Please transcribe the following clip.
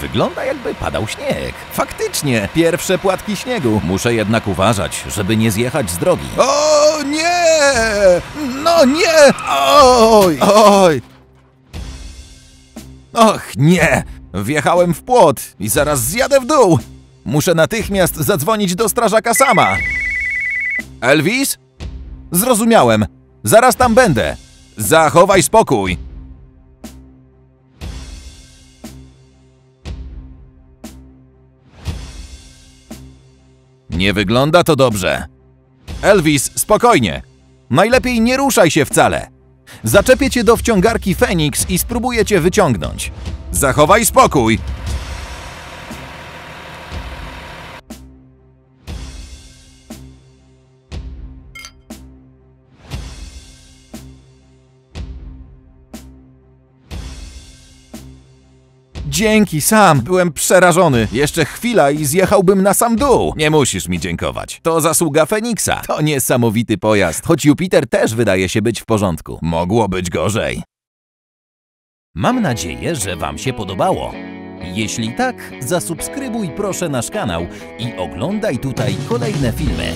Wygląda jakby padał śnieg. Faktycznie, pierwsze płatki śniegu. Muszę jednak uważać, żeby nie zjechać z drogi. O nie! No nie! Oj! Oj! Och, nie! Wjechałem w płot i zaraz zjadę w dół. Muszę natychmiast zadzwonić do strażaka sama. Elvis? Zrozumiałem. Zaraz tam będę. Zachowaj spokój. Nie wygląda to dobrze. Elvis, spokojnie. Najlepiej nie ruszaj się wcale. Zaczepię cię do wciągarki Phoenix i spróbuję cię wyciągnąć. Zachowaj spokój. Dzięki, sam. Byłem przerażony. Jeszcze chwila i zjechałbym na sam dół. Nie musisz mi dziękować. To zasługa Feniksa. To niesamowity pojazd, choć Jupiter też wydaje się być w porządku. Mogło być gorzej. Mam nadzieję, że Wam się podobało. Jeśli tak, zasubskrybuj proszę nasz kanał i oglądaj tutaj kolejne filmy.